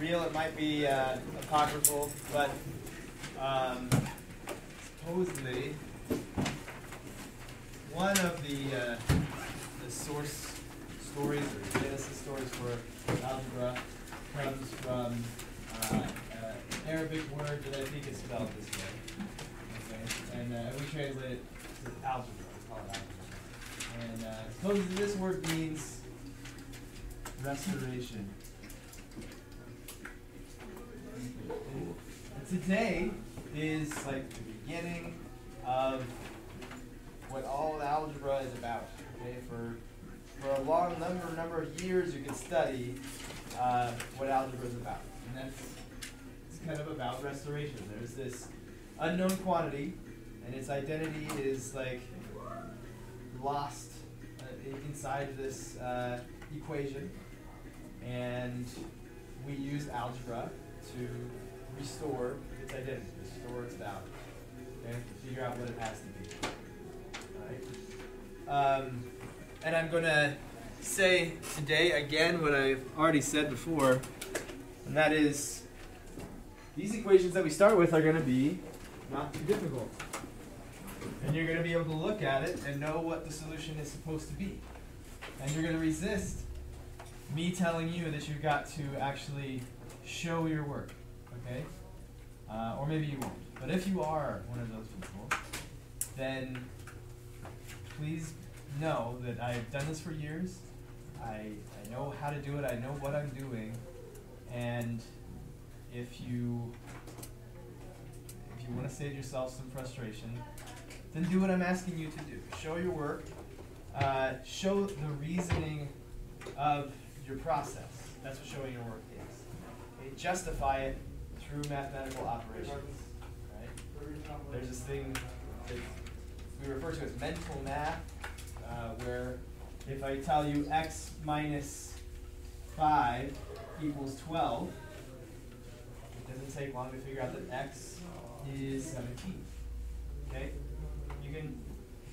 real, it might be uh, apocryphal, but um, supposedly one of the uh, the source stories or Genesis stories for algebra comes from uh, an Arabic word that I think is spelled this way. Okay? And uh, we translate it to algebra. It's called algebra. And uh, supposedly this word means restoration. And today is like the beginning of what all algebra is about. Okay, for for a long number number of years, you can study uh, what algebra is about, and that's it's kind of about restoration. There's this unknown quantity, and its identity is like lost uh, inside this uh, equation, and we use algebra to restore its identity, restore its value, okay? Figure out what it has to be. All right. Um, and I'm going to say today again what I've already said before, and that is these equations that we start with are going to be not too difficult. And you're going to be able to look at it and know what the solution is supposed to be. And you're going to resist me telling you that you've got to actually show your work, okay? Uh, or maybe you won't. But if you are one of those people, then please know that I've done this for years. I, I know how to do it. I know what I'm doing. And if you if you want to save yourself some frustration, then do what I'm asking you to do. Show your work. Uh, show the reasoning of your process. That's what showing your work is. Okay? Justify it through mathematical operations. Right? There's this thing that we refer to as mental math, uh, where if I tell you x minus 5 equals 12, it doesn't take long to figure out that x is 17. Okay? You can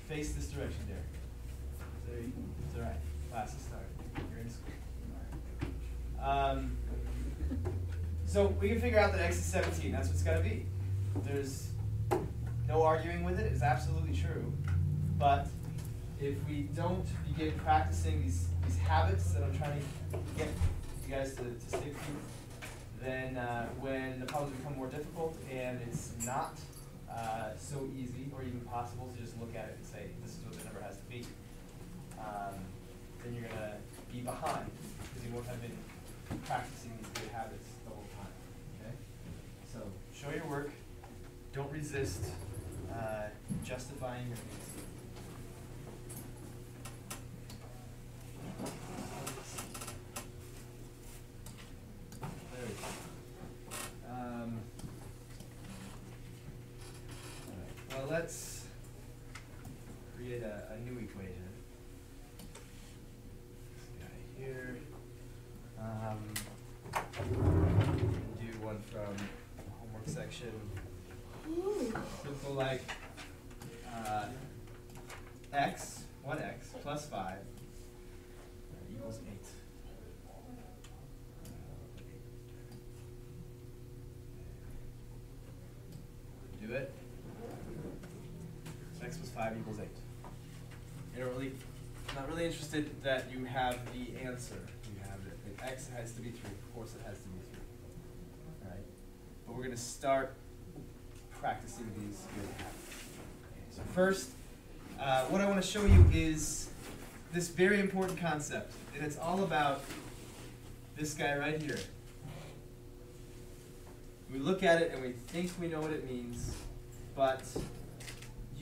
face this direction, Derek. It's all right. Class is started. You're in school. Um, so we can figure out that x is 17. That's what it's got to be. There's no arguing with it. It's absolutely true. But if we don't begin practicing these, these habits that I'm trying to get you guys to, to stick to, then uh, when the problems become more difficult and it's not uh, so easy or even possible to just look at it and say, this is what the number has to be, um, then you're going to be behind because you won't have been practicing these good habits the whole time. Okay? So show your work. Don't resist uh, justifying your reasons. There we go. Um, all right. Well, let's create a, a new equation. This guy here. Um, do one from the homework section. Simple like uh, x, 1x plus 5 uh, equals 8. Do it. So x plus 5 equals 8. You don't really, not really interested that you have the answer. You have it. If x has to be 3, of course it has to be 3. Alright? But we're going to start practicing these good habits. Okay, so first, uh, what I want to show you is this very important concept, and it's all about this guy right here. We look at it and we think we know what it means, but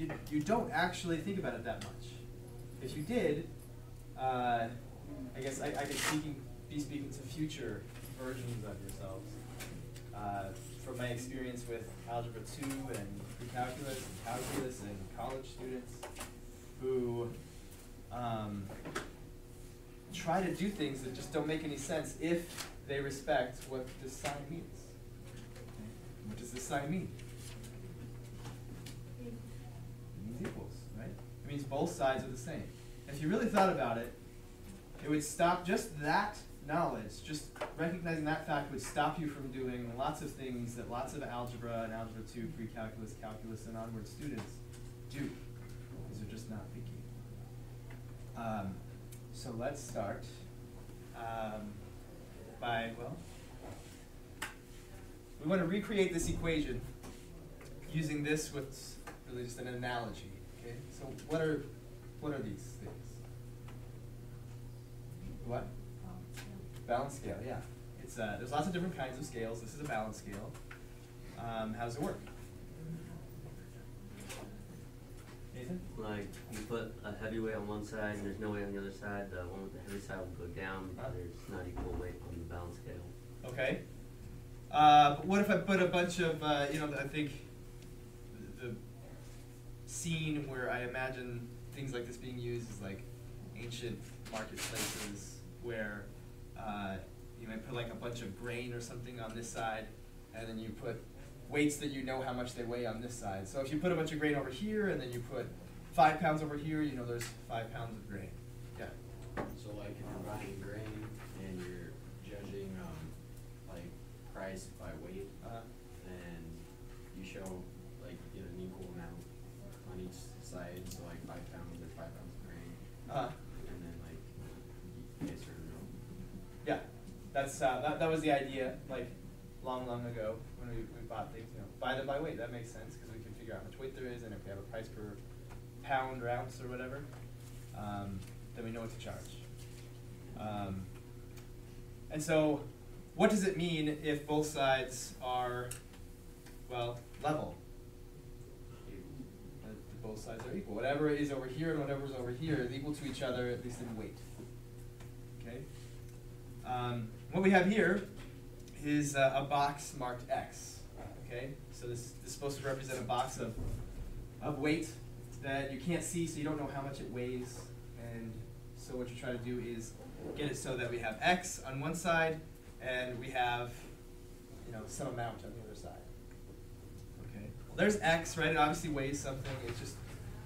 you, you don't actually think about it that much. If you did, uh, I guess I, I could speaking, be speaking to future versions of yourselves. Uh, from my experience with Algebra 2 and pre-calculus and calculus and college students who um, try to do things that just don't make any sense if they respect what this sign means. What does this sign mean? It means equals, right? It means both sides are the same. If you really thought about it, it would stop just that knowledge, just recognizing that fact would stop you from doing lots of things that lots of algebra and algebra 2, pre-calculus, calculus, and onward students do, because they're just not thinking. Um, so let's start um, by, well, we want to recreate this equation using this with really just an analogy. Okay, so what are what are these things? What? Balance scale, yeah. It's uh, there's lots of different kinds of scales. This is a balance scale. Um, how does it work? Nathan? Like you put a heavy weight on one side and there's no weight on the other side. The one with the heavy side will go down because Huh? there's not equal weight on the balance scale. Okay. Uh, but what if I put a bunch of, uh, you know, I think the the scene where I imagine things like this being used is like ancient marketplaces where uh, you might put like a bunch of grain or something on this side, and then you put weights that you know how much they weigh on this side. So if you put a bunch of grain over here, and then you put five pounds over here, you know there's five pounds of grain. Yeah. So like if you're buying grain and you're judging um like price by weight, Uh, then you show like you get an equal amount on each side, so like five pounds or five pounds of grain. uh, And then like you get a certain amount. Yeah, that's uh, that, that was the idea, like long, long ago when we, we bought things. You know, buy them by weight. That makes sense because we can figure out how much weight there is, and if we have a price per pound or ounce or whatever, um, then we know what to charge. Um, and so, what does it mean if both sides are, well, level? Both sides are equal. Whatever is over here and whatever is over here is equal to each other, at least in weight. Okay. Um, what we have here is uh, a box marked X. Okay, so this, this is supposed to represent a box of, of weight that you can't see, so you don't know how much it weighs. And so what you try to do is get it so that we have X on one side and we have, you know, some amount on the other side. Okay. Well, there's X, right? It obviously weighs something. It's just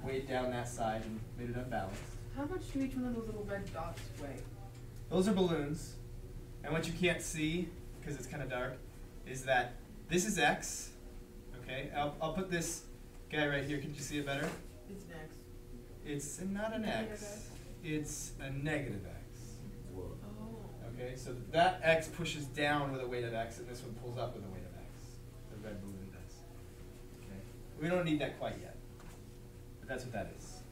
weighed down that side and made it unbalanced. How much do each one of those little red dots weigh? Those are balloons. And what you can't see, because it's kind of dark, is that this is X. Okay, I'll, I'll put this guy right here. Can you see it better? It's an x. It's not an X. X? It's a negative X. Whoa. Oh. Okay, so that X pushes down with a weight of X, and this one pulls up with a weight of X. The red balloon does. Okay, we don't need that quite yet, but that's what that is.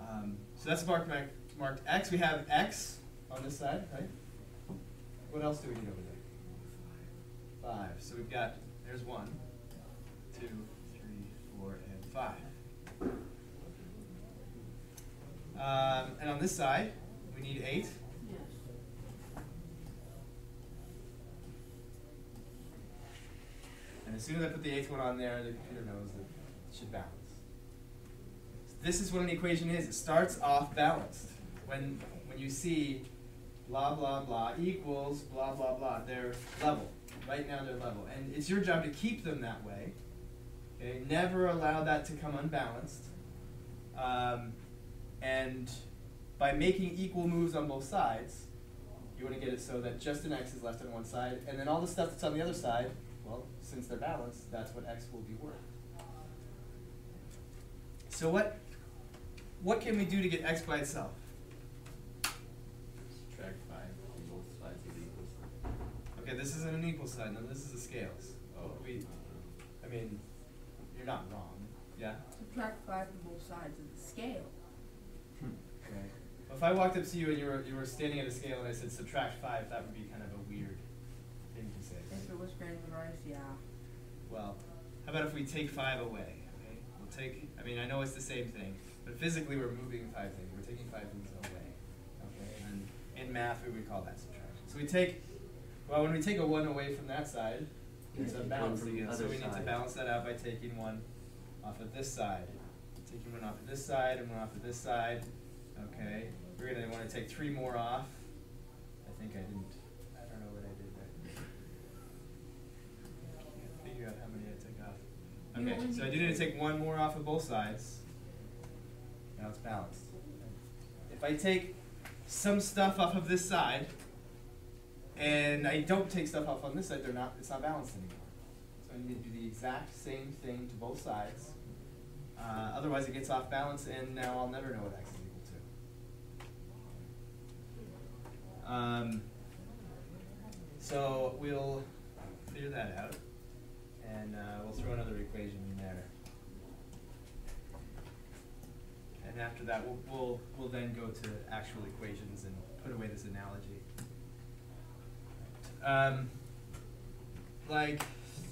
Um, so that's marked, marked marked X. We have X on this side, right? What else do we need over there? Five. So we've got there's one, two, three, four, and five. Um, and on this side, we need eight. And as soon as I put the eighth one on there, the computer knows that it should balance. This is what an equation is. It starts off balanced. When when you see blah blah blah equals blah blah blah, they're level. Right now they're level. And it's your job to keep them that way. Okay? Never allow that to come unbalanced. Um, and by making equal moves on both sides, you want to get it so that just an x is left on one side, and then all the stuff that's on the other side, well, since they're balanced, that's what x will be worth. So what what can we do to get x by itself? Subtract five on both sides of the equal sign. Okay, this isn't an equal sign, no, this is the scales. Oh. We, I mean, you're not wrong, yeah? Subtract five from both sides of the scale. Hmm, okay. Well, if I walked up to you and you were, you were standing at a scale and I said subtract five, that would be kind of a weird thing to say. If it was grains of rice, yeah. Well, how about if we take five away? Okay, we'll take. I mean, I know it's the same thing, but physically we're moving five things. We're taking five things away. Okay, and in math we would call that subtraction. So we take. Well, when we take a one away from that side, it's Yeah, take unbalanced the again. So we need to balance that out by taking one off of this side, taking one off of this side, and one off of this side. Okay, we're gonna want to take three more off. I think I didn't. I don't know what I did there. Can't figure out how many I took off. Okay, so I need did need to take one more off of both sides. Now it's balanced. If I take some stuff off of this side, and I don't take stuff off on this side, they're not, it's not balanced anymore. So I need to do the exact same thing to both sides. Uh, otherwise it gets off balance and now I'll never know what x is equal to. Um, so we'll figure that out and uh, we'll throw another equation in there. And after that, we'll, we'll, we'll then go to actual equations and put away this analogy. Um, like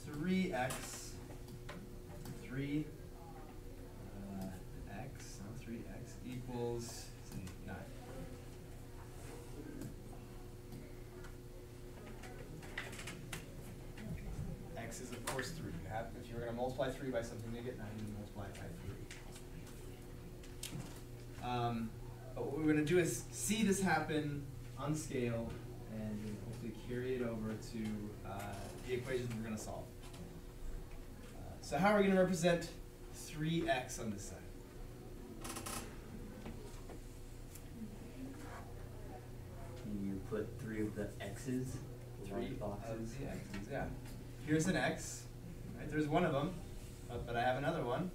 three x, three uh, x, no, three x equals say nine. X is of course three. You have, if you were going to multiply three by something to get nine, you multiply it by three. Um, but what we're going to do is see this happen on scale and then carry it over to uh, the equations we're going to solve. Uh, so how are we going to represent 3x on this side? You put three of the X's, Three boxes. the x's, yeah. Here's an x, right? There's one of them, but, but I have another one.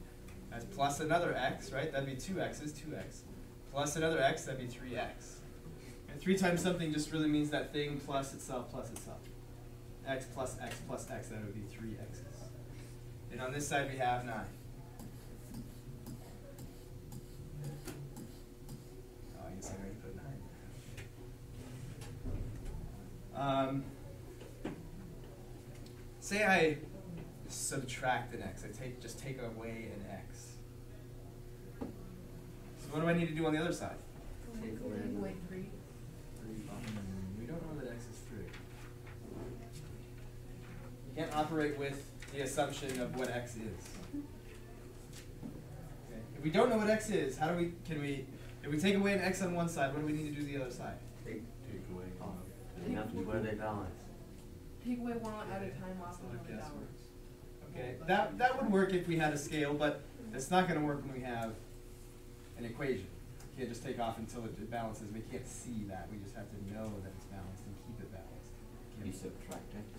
That's plus another x, right? That'd be two x's, two x. Plus another x, that'd be three x. And three times something just really means that thing plus itself plus itself. x plus x plus x, that would be three x's. And on this side we have nine. Oh, I guess I already put nine. Um, say I subtract an x. I take just take away an x. So what do I need to do on the other side? Take away Take the- away three. Three boxes. We don't know that x is three. You can't operate with the assumption of what x is. Okay. If we don't know what x is, how do we can we if we take away an x on one side, what do we need to do the other side? Take Take away. off. Enough to where they balance. Take away one at a time off That's of how the guess Okay, that, that would work if we had a scale, but it's not gonna work when we have an equation. We can't just take off until it balances, we can't see that, we just have to know that it's balanced and keep it balanced. You subtract x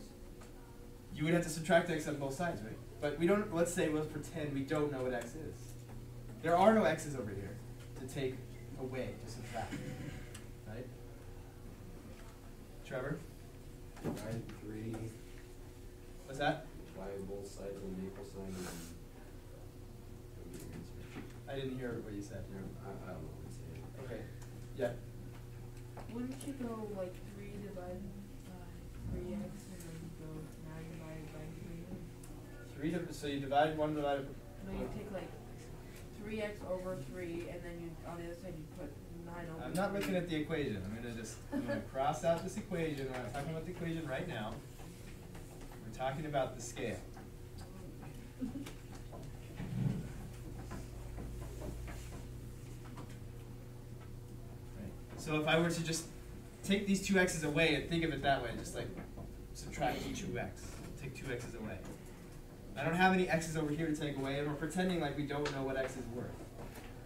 you would have to subtract x on both sides, right? But we don't, let's say, let's pretend we don't know what x is. There are no x's over here to take away, to subtract, right? Trevor? Divide 3. What's that? By both sides of the maple sign I didn't hear what you said. No, I, I don't know what you said. Okay. Yeah. Wouldn't you go like 3 divided by 3x? Three, div- so you divide one divided, No, you take like three x over three and then you, on the other side you put nine over I'm not looking at the equation, I'm gonna just, I'm gonna cross out this equation, we're not talking about the equation right now. We're talking about the scale. So if I were to just take these two x's away and think of it that way, just like subtract two x, take two x's away. I don't have any x's over here to take away, and we're pretending like we don't know what x is worth.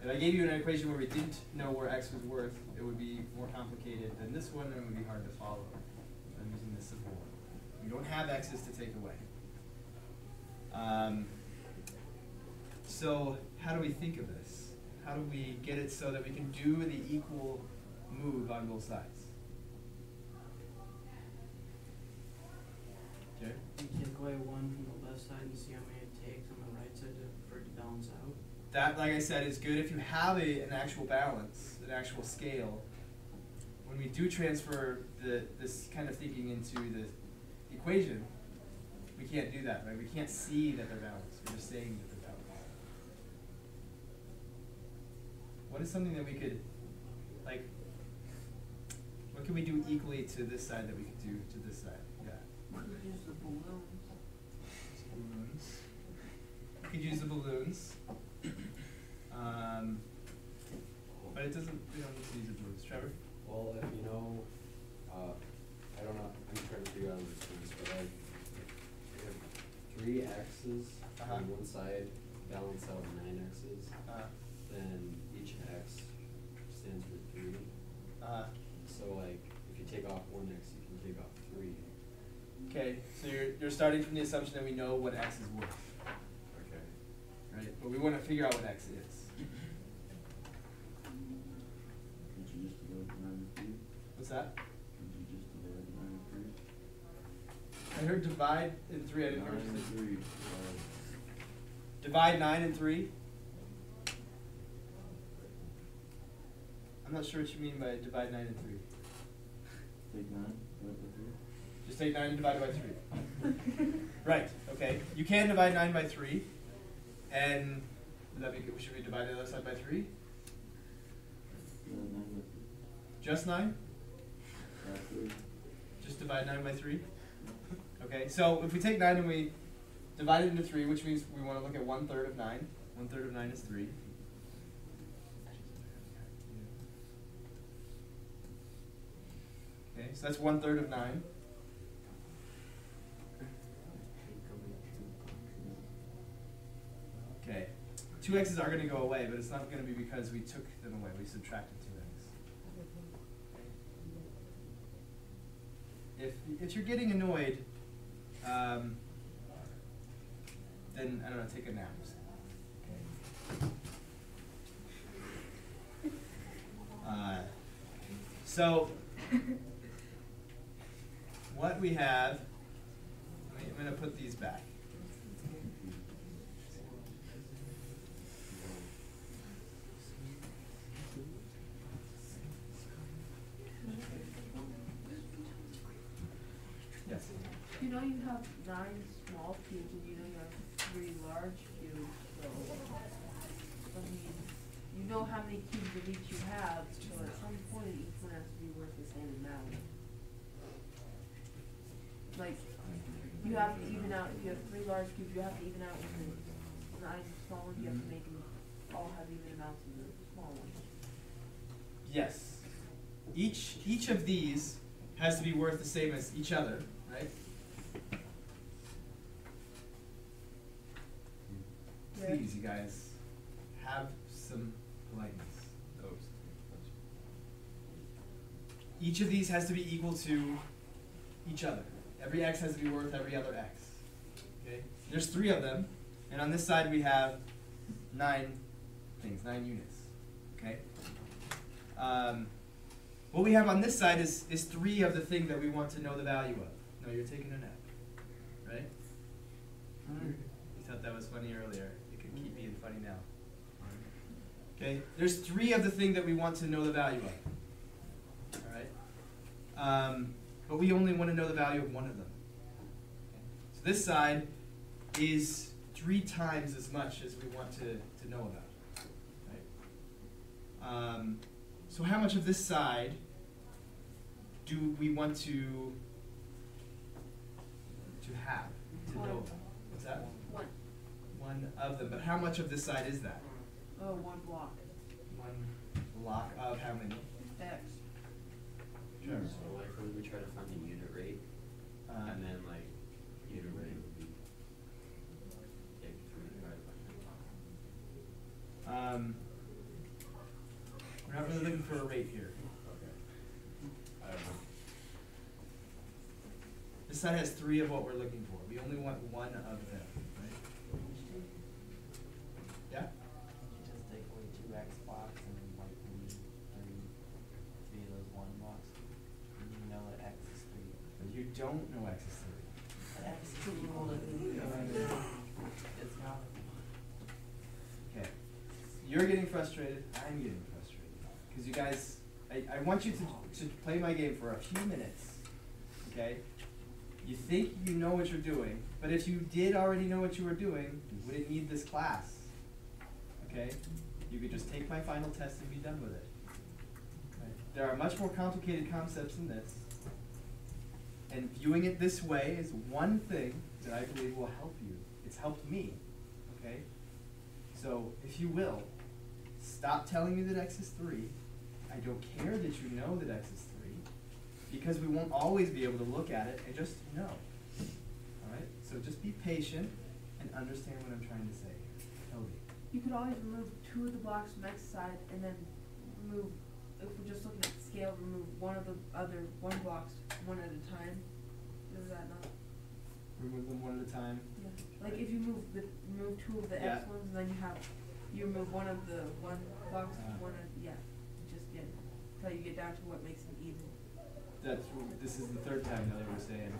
If I gave you an equation where we didn't know where x was worth, it would be more complicated than this one, and it would be hard to follow. I'm using this simple one. We don't have x's to take away. Um, so how do we think of this? How do we get it so that we can do the equal move on both sides? Okay. You take away one from the left side and see how many it takes on the right side to, for it to balance out. That, like I said, is good if you have a, an actual balance, an actual scale. When we do transfer the, this kind of thinking into the equation, we can't do that, right? We can't see that they're balanced. We're just saying that they're balanced. What is something that we could, like, what can we do equally to this side that we could do to this side? Yeah. You balloons. We could use the balloons. Um, but it doesn't, we don't need to use the balloons. Trevor? Well, if you know, uh, I don't know, I'm trying to figure out this, but like, if three x's Uh-huh. on one side balance out nine x's, Uh, then each x stands for three. uh, So like, if you take off one x, Okay, so you're, you're starting from the assumption that we know what x is worth, Okay. right? But we want to figure out what x is. Could you just divide nine with three? What's that? Could you divide nine with three? I heard divide in three. I didn't hear what you Nine and three, Divide nine and three. I'm not sure what you mean by divide nine and three. take nine, divide by three. Just take 9 and divide by 3. right, okay. You can divide 9 by 3. And that be, should we divide the other side by 3? Just 9? Just divide 9 by 3? Okay, so if we take 9 and we divide it into 3, which means we want to look at 1 third of 9. 1 third of 9 is 3. Okay, so that's 1 third of 9. Two x's are going to go away, but it's not going to be because we took them away. We subtracted two x. If if you're getting annoyed, um, then I don't know. Take a nap. Okay. Uh, so what we have. I'm going to put these back. Yes. You have nine small cubes and you know you have three large cubes, so, I mean, you know how many cubes of each you have, so at some point each one has to be worth the same amount. Like, you have to even out, if you have three large cubes, you have to even out with the nine small ones, you have to make them all have even amounts of the small ones. Yes. Each each of these has to be worth the same as each other, right? Yeah. Please, you guys, have some politeness. Each of these has to be equal to each other. Every x has to be worth every other x. Okay? There's three of them, and on this side we have nine things, nine units. Okay? Um, what we have on this side is, is three of the thing that we want to know the value of. No, you're taking a nap. Right? You thought that was funny earlier. It could keep being funny now. Okay? There's three of the thing that we want to know the value of. Alright? Um, but we only want to know the value of one of them. So this side is three times as much as we want to, to know about. Right? Um, so how much of this side do we want to to have to know about? What's that? One, One of them. But how much of this side is that? oh, one block, One block of how many? X. Sure. So like when we try to find the unit rate, Uh, and then like unit rate would be take three divided by nine. Um, we're not really looking for a rate here. Okay. I don't know. This side has three of what we're looking for. We only want one of them, right? Yeah? Just take away two X blocks and then like three, three, three of those one blocks. And you know that X is three. But you don't know. It's not. Okay. You're getting frustrated. I'm getting frustrated. Because you guys, I, I want you to, to play my game for a few minutes. Okay? You think you know what you're doing, but if you did already know what you were doing, you wouldn't need this class. Okay? You could just take my final test and be done with it. Right? There are much more complicated concepts than this. And viewing it this way is one thing that I believe will help you. It's helped me. Okay? So, if you will, stop telling me that x is 3. I don't care that you know that x is 3, because we won't always be able to look at it and just know. Alright? So just be patient and understand what I'm trying to say. Toby. You could always remove two of the blocks from X side and then remove, if we're just looking at scale, remove one of the other one blocks one at a time. Is that not? Remove them one at a time. Yeah. Like if you move the, remove two of the Yeah. X ones, and then you have, you remove one of the one blocks Uh. one of, yeah, just get, until you get down to what makes them even. That's, this is the third time that we're saying,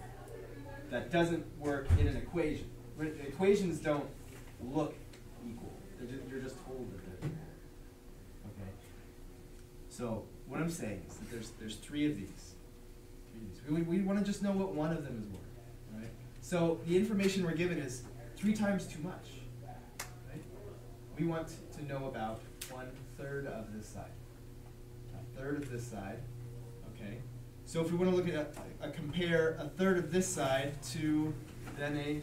that doesn't work in an equation. Equations don't look equal, they're just, you're just told that they're. Equal. Okay? So, what I'm saying is that there's, there's three of these. Three of these. We, we wanna just know what one of them is worth, right? So, the information we're given is three times too much, right? We want to know about one third of this side. A third of this side, okay? So if we wanna look at a, a compare a third of this side to then a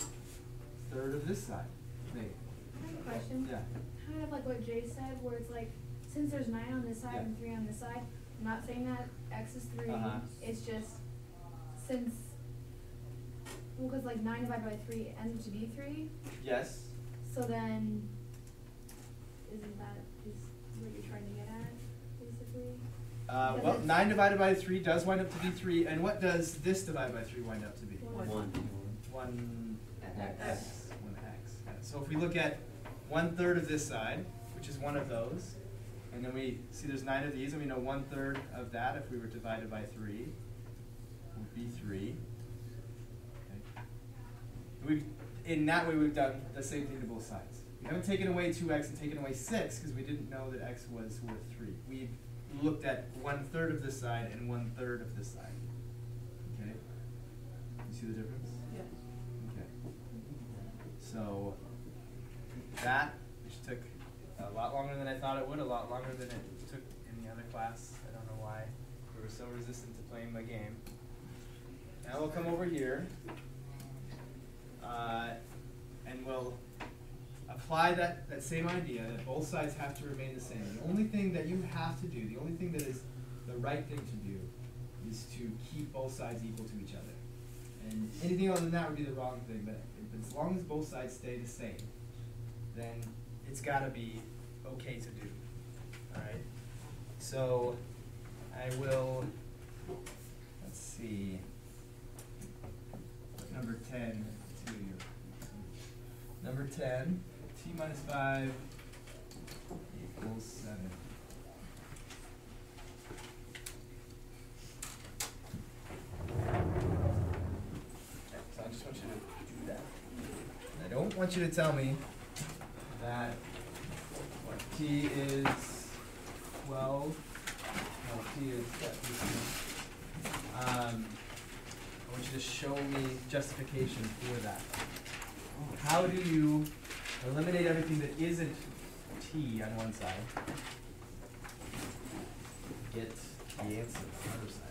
third of this side, maybe. I have a question. Yeah. Kind of like what Jay said, where it's like, since there's nine on this side Yeah. and three on this side, I'm not saying that X is 3 Uh-huh. it's just, since, well, cause like nine divided by three ends to be three, Yes. so then, isn't that just what you're trying to get at, basically? Uh, well, nine divided by three does wind up to be three, and what does this divided by three wind up to be? One. One. One X. X. One X. So if we look at one third of this side, which is one of those, and then we see there's nine of these, and we know one third of that, if we were divided by three, would be three. Okay. We've, in that way, we've done the same thing to both sides. We haven't taken away two x and taken away six, because we didn't know that x was worth three. We've looked at one third of this side and one third of this side. Okay? You see the difference? Yes. Okay. So, that, a lot longer than I thought it would, a lot longer than it took in the other class. I don't know why we were so resistant to playing my game. Now we'll come over here, uh, and we'll apply that, that same idea that both sides have to remain the same. The only thing that you have to do, the only thing that is the right thing to do, is to keep both sides equal to each other. And anything other than that would be the wrong thing, but, as long as both sides stay the same, then it's gotta be okay to do, alright? So, I will, let's see, number ten to you. Number ten, t minus five equals seven. So I just want you to do that. And I don't want you to tell me that t is twelve, no, t is, yeah, t is Um, I want you to show me justification for that. How do you eliminate everything that isn't t on one side? Get the answer on the other side.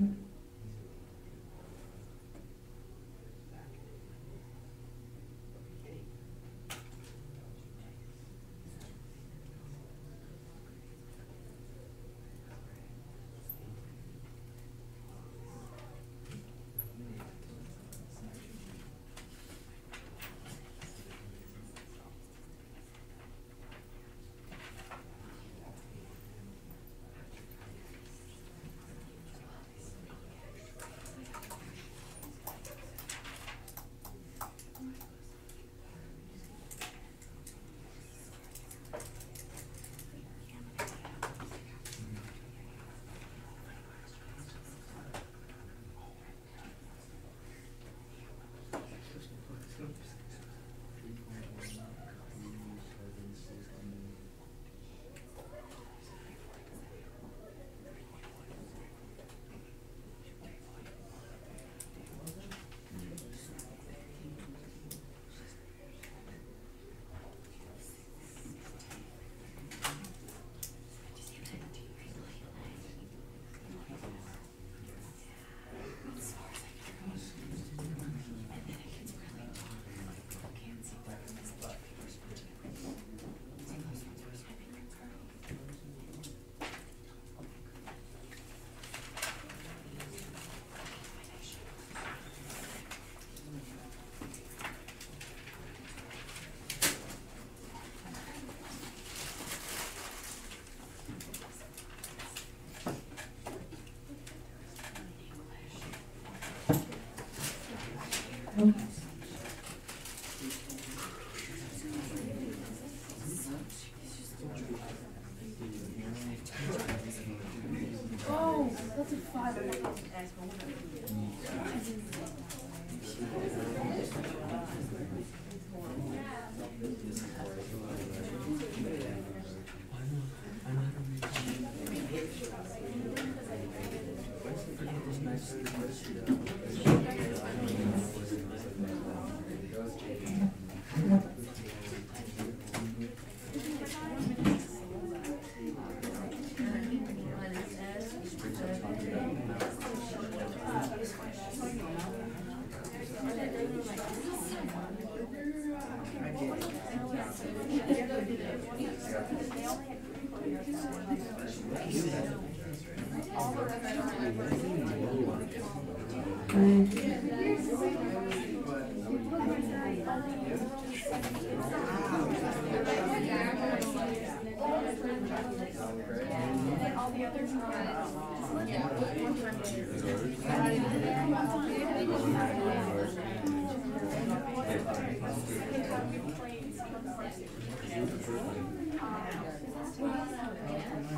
Mm-hmm. Uhum.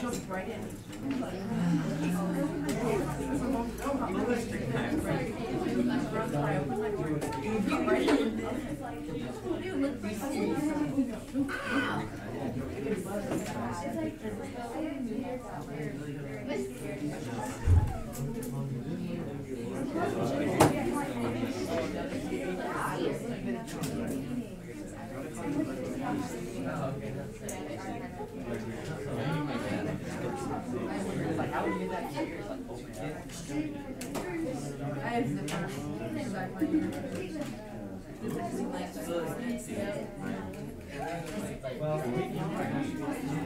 jumped right in. I have the back my ear. This is like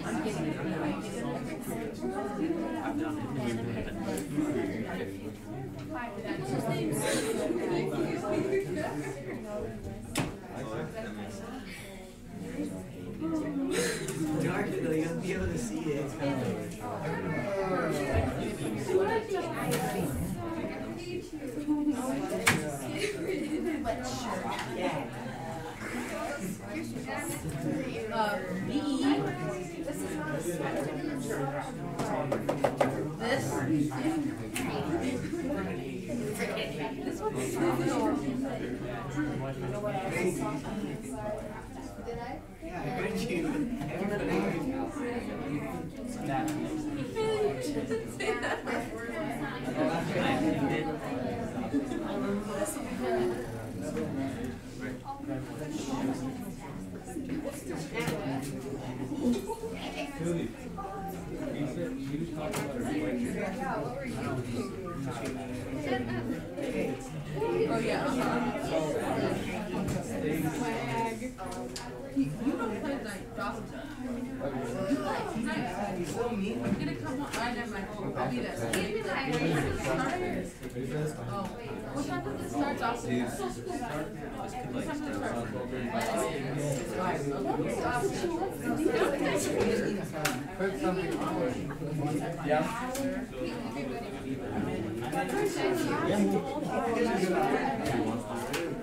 I'm getting it now. I'm getting it. Dark, though, you'll be able to see it. It's kind of Uh, B. This is not a This. This one's Yeah, good you. Oh, yeah. Swag. You you don't play like Dawson. I'm gonna come on, I never mind, I'll be there. Oh, what time does start?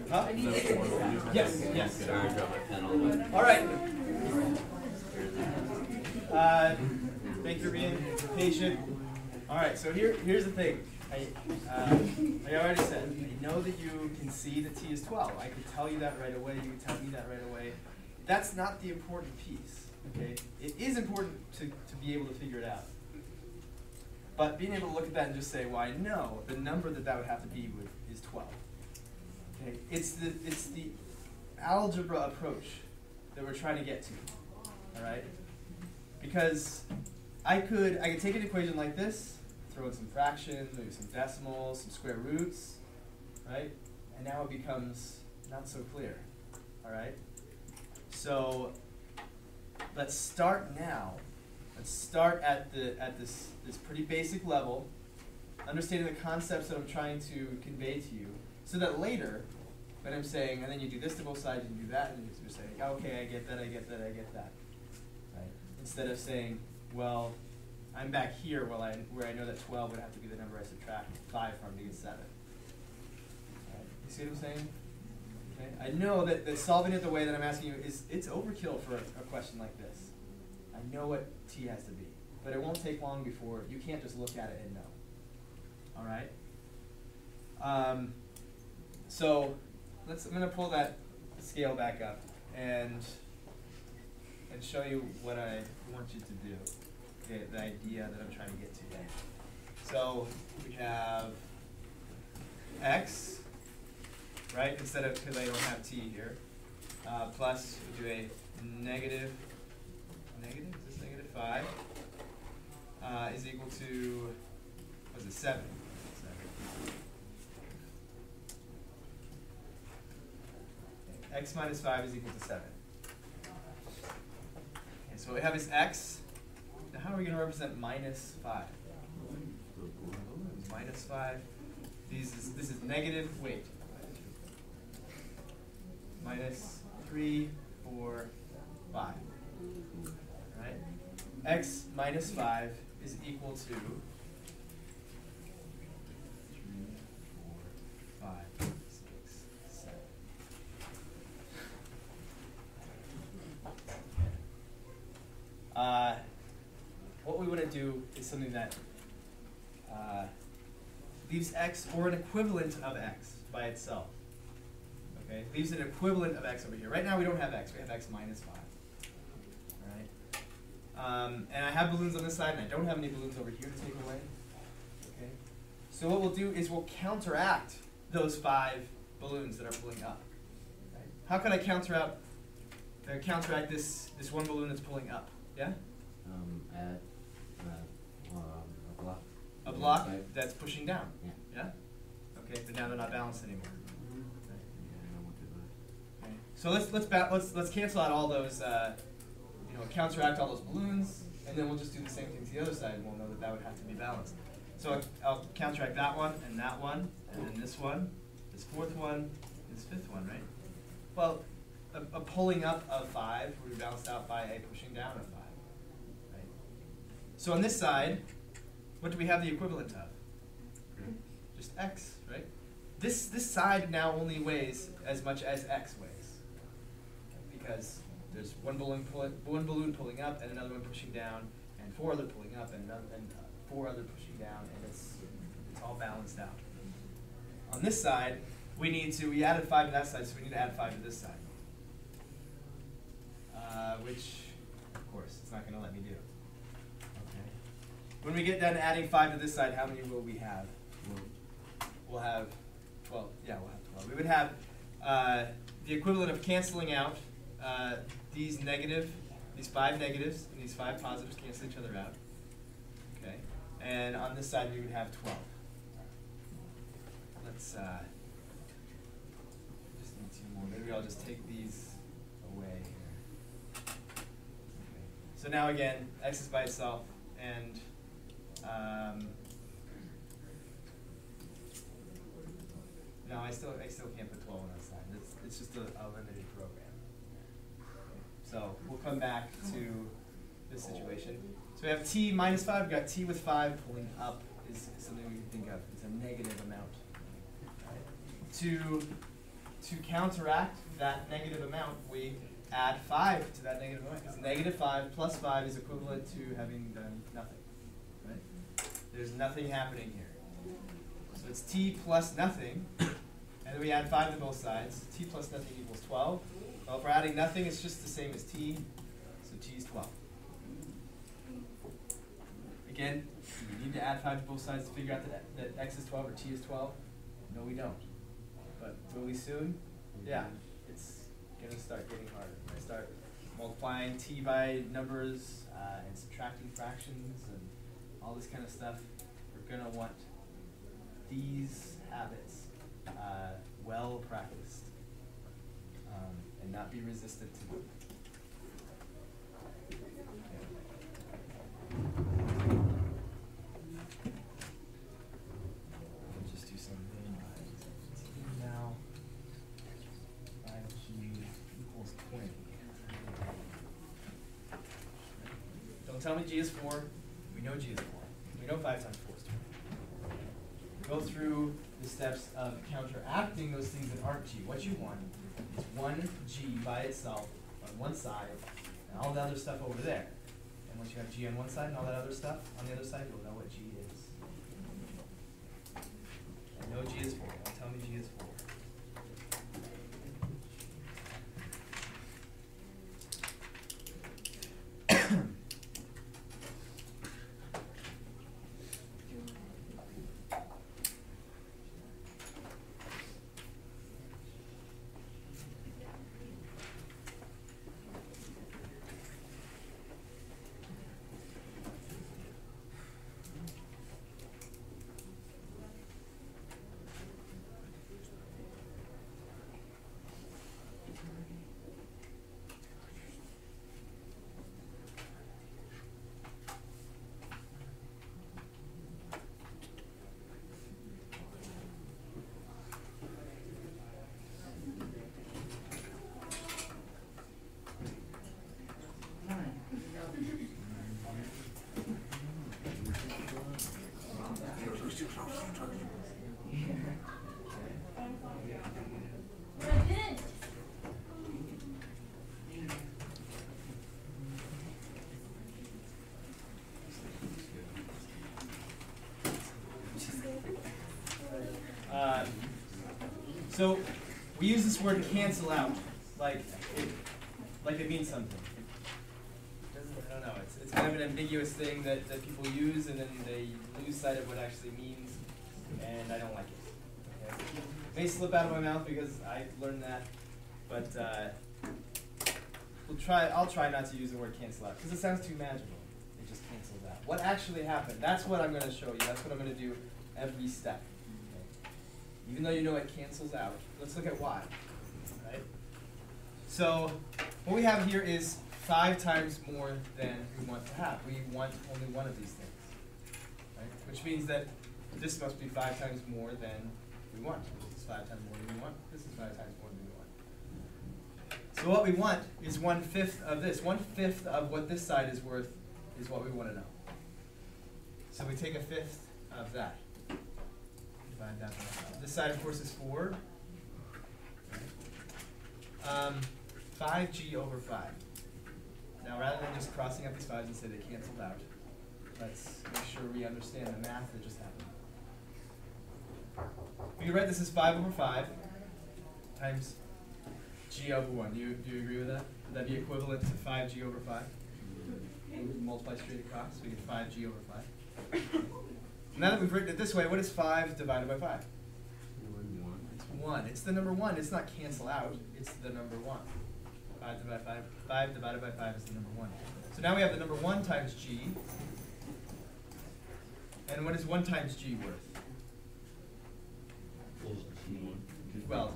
Huh? Yes, yes. All right. Uh, thank you for being patient. All right, so here, here's the thing. I, uh, I already said, I know that you can see that T is 12. I could tell you that right away. You could tell me that right away. That's not the important piece. Okay, it is important to, to be able to figure it out. But being able to look at that and just say, well, I know the number that that would have to be would, is 12. Okay, it's the it's the algebra approach that we're trying to get to. All right, because I could I could take an equation like this, throw in some fractions, maybe some decimals, some square roots, right? And now it becomes not so clear. All right. So let's start now. Let's start at the at this this pretty basic level, understanding the concepts that I'm trying to convey to you, so that later, when I'm saying, and then you do this to both sides, and you do that, and you're saying, okay, I get that, I get that, I get that, right? Instead of saying, well, I'm back here, well, I, where I know that 12 would have to be the number I subtract 5 from to get 7. Right? You see what I'm saying? Okay. I know that, that solving it the way that I'm asking you is it's overkill for a, a question like this. I know what t has to be, but it won't take long before you can't just look at it and know. All right. Um, so let's. I'm gonna pull that scale back up and and show you what I want you to do. Okay, the idea that I'm trying to get to. So we have x right? Instead of, because I don't have t here, uh, plus we do a negative, negative, is this negative 5, uh, is equal to, what is it, 7. X minus 5 is equal to 7. Okay, so what we have is x. How are we going to represent minus 5? Minus 5. These is, this is negative, wait, minus 3, 4, 5. Right? x minus 5 is equal to 3, 4, 5, 6, 7. Uh, what we want to do is something that uh, leaves x or an equivalent of x by itself. Okay, leaves an equivalent of x over here. Right now we don't have x, we have x minus 5. Alright? Um, and I have balloons on this side, and I don't have any balloons over here to take away. Okay? So what we'll do is we'll counteract those five balloons that are pulling up. Right? How can I counteract, uh, counteract this, this one balloon that's pulling up? Yeah? Um, A block that's pushing down. Yeah. Yeah? Okay, but now they're not balanced anymore. Yeah, I know what to do. Okay. So let's let's ba- let's let's cancel out all those, uh, you know, counteract all those balloons, and then we'll just do the same thing to the other side, and we'll know that that would have to be balanced. So I'll counteract that one and that one, and then this one, this fourth one, this fifth one, right? Well, a, a pulling up of five will be balanced out by a pushing down of five, right? So on this side, what do we have the equivalent of? Just x, right? This this side now only weighs as much as x weighs, because there's one balloon pulling, one balloon pulling up and another one pushing down, and four other pulling up and another, and uh, four other pushing down, and it's it's all balanced out. On this side, we need to we added five to that side, so we need to add five to this side, uh, which of course it's not going to let me do. When we get done adding five to this side, how many will we have? We'll have 12. Yeah, we'll have 12. We would have uh, the equivalent of canceling out uh, these negative, these five negatives and these five positives cancel each other out. Okay. And on this side, we would have 12. Let's uh, just need two more. Maybe I'll just take these away here. Okay. So now again, x is by itself, and um, no, I still I still can't put 12 on that side. It's, it's just a, a limited program. So we'll come back to this situation. So we have t minus 5. We've got t with 5 pulling up is, something we can think of. It's a negative amount. To, to counteract that negative amount, we add 5 to that negative amount. Because negative 5 plus 5 is equivalent to having done nothing. There's nothing happening here. So it's t plus nothing. And then we add 5 to both sides. t plus nothing equals 12. Well, if we're adding nothing, it's just the same as t. So t is 12. Again, do we need to add 5 to both sides to figure out that, that x is 12 or t is 12? No, we don't. But we soon? Yeah, it's going to start getting harder. I start multiplying t by numbers, uh, and subtracting fractions and all this kind of stuff, we're gonna want these habits uh, well practiced um, and not be resistant to them. Tell me G is four. We know G is four. We know five times four is twenty. Go through the steps of counteracting those things that aren't G. What you want is one G by itself on one side and all the other stuff over there. And once you have G on one side and all that other stuff on the other side, you'll know what G is. I know G is four. Don't tell me G is four. Um, so we use this word cancel out, like it, like it means something. Doesn't, I don't know. It's, it's kind of an ambiguous thing that, that people use, and then they lose sight of what it actually means, and I don't like it. Okay? It may slip out of my mouth because I learned that, but uh, we'll try. I'll try not to use the word cancel out because it sounds too magical. It just cancels out. What actually happened? That's what I'm going to show you. That's what I'm going to do every step. Even though you know it cancels out, let's look at why. Right? So what we have here is five times more than we want to have. We want only one of these things. Right? Which means that this must be five times more than we want. This is five times more than we want. This is five times more than we want. So what we want is one fifth of this. One fifth of what this side is worth is what we want to know. So we take a fifth of that. Divide that. This side, of course, is four. Um, 5g over 5. Now, rather than just crossing out these 5s and say they canceled out, let's make sure we understand the math that just happened. We can write this as 5 over 5 times g over 1. Do you, do you agree with that? Would that be equivalent to 5g over 5? Multiply straight across, we get 5g over 5. Now that we've written it this way, what is 5 divided by 5? It's 1. It's the number 1. It's not cancel out. It's the number 1. 5 divided by 5. 5 divided by 5 is the number 1. So now we have the number 1 times g. And what is 1 times g worth? Well,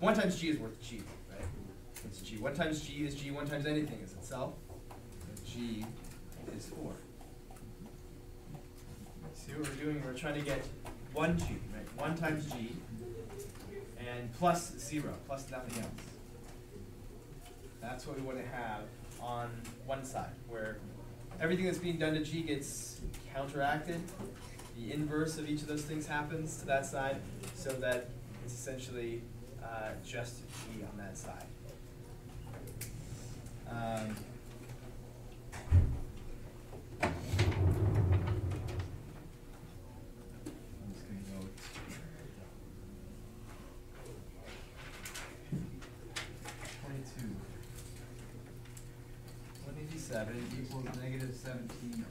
1 times g is worth g, right? It's g. 1 times g is g. 1 times anything is itself. G is 4. What we're doing? We're trying to get 1g, right? 1 times g and plus 0, plus nothing else. That's what we want to have on one side, where everything that's being done to g gets counteracted. The inverse of each of those things happens to that side, so that it's essentially uh, just g on that side. Um, I'm just gonna go twenty-two. Eighty-seven equals negative seventeen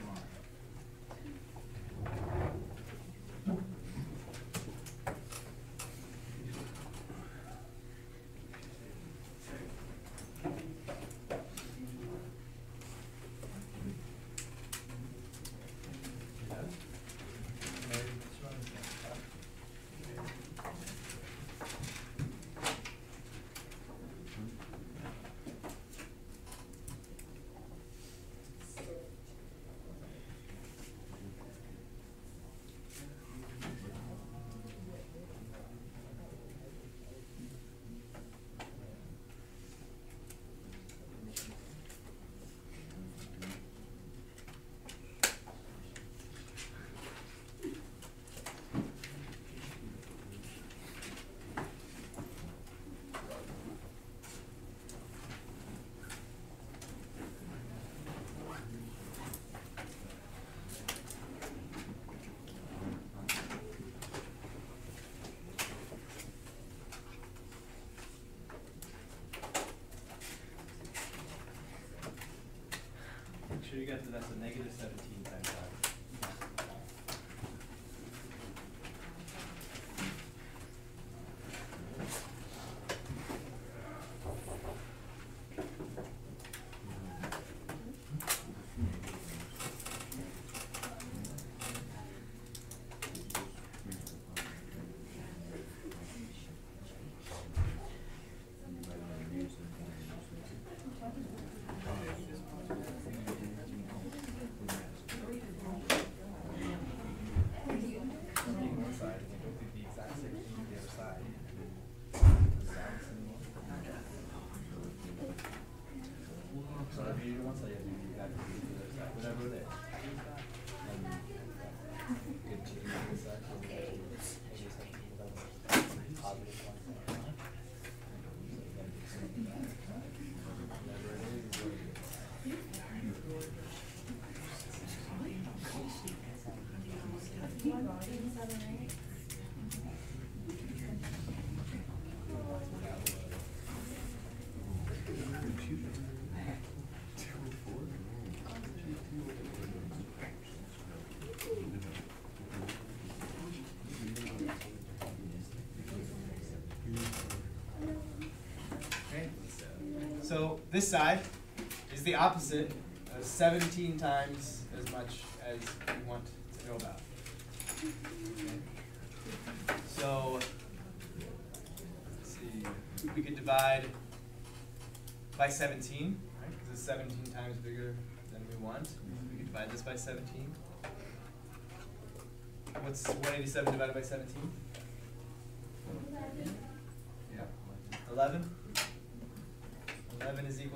sure you got that that's a negative 17. So if you do one side, you have to do exactly the other side, whatever it is. And continue to the side. Maybe something about positive one side. Whatever it is, is what it is. Okay, so this side is the opposite of seventeen times as much as you want to know about. Okay. So, let's see, we could divide by seventeen, right, because it's seventeen times bigger than we want. We could divide this by seventeen. What's one eighty-seven divided by seventeen? Yeah. Eleven? Eleven is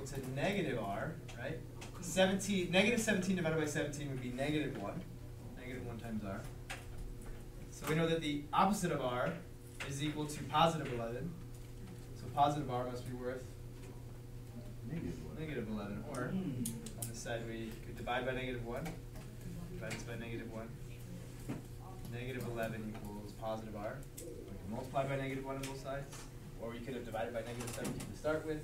equal to negative r, right? Seventeen, negative seventeen divided by seventeen would be negative one. Negative one times r. So we know that the opposite of r is equal to positive eleven. So positive r must be worth negative eleven, or hmm. on this side we could divide by negative one. Divide this by negative one. Negative eleven equals positive r. We can multiply by negative one on both sides, or we could have divided by negative seventeen to start with.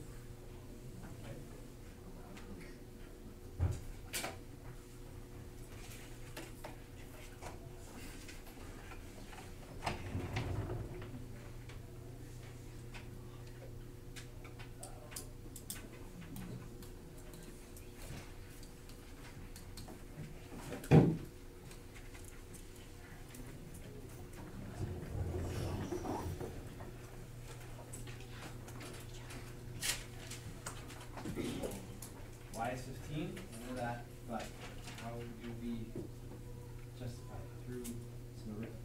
Y is fifteen, we know that, but how do we justify it through some arithmetic?